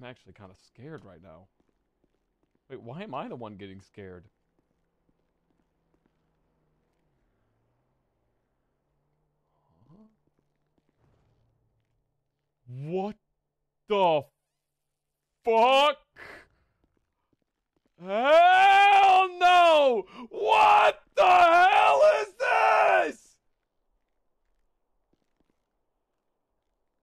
I'm actually kind of scared right now. Wait, why am I the one getting scared? Huh? What the fuck? Hell no! What?